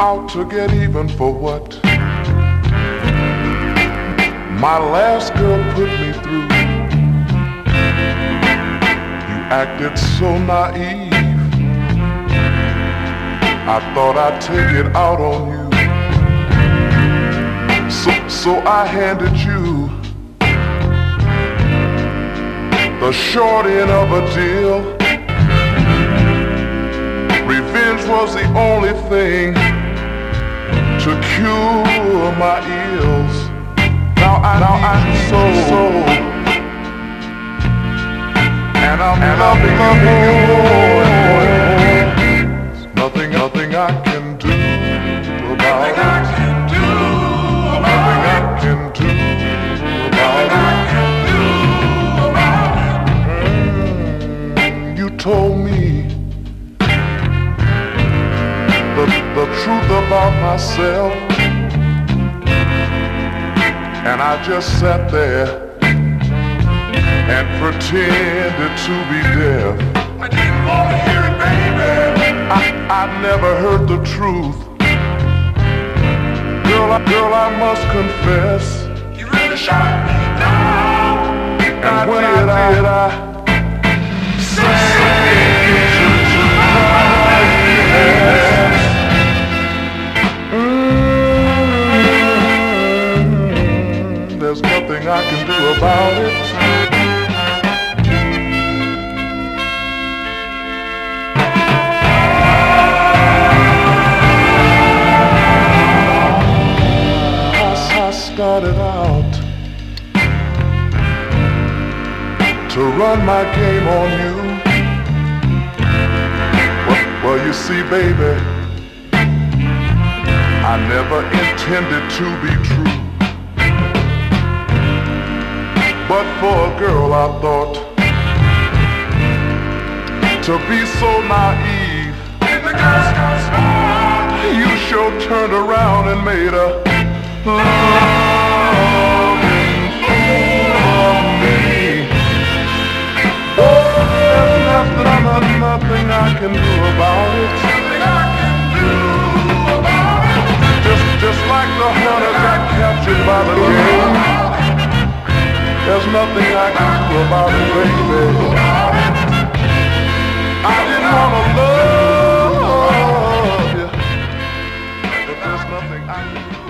out to get even for what my last girl put me through. You acted so naive. I thought I'd take it out on you. So, so I handed you the short end of a deal. Revenge was the only thing to cure my ills. Now I now need I so, so, and I'm and loving, loving you more and more. Nothing, nothing I can do about nothing it. I can do Nothing I can do about Nothing I can do about it. it. You told me the, the truth about myself. And I just sat there and pretended to be deaf. I didn't want to hear it, baby. I, I never heard the truth. Girl, I, girl, I must confess. You really shot me down. And when I did, I can do about it. I, started out to run my game on you. Well, well, you see, baby, I never intended to be true. But for a girl, I thought to be so naive. You sure turned around and made a loving fool of me. Oh, There's nothing, nothing I can do about nothing I can do about it, baby. I didn't wanna love you. If there's nothing I can do.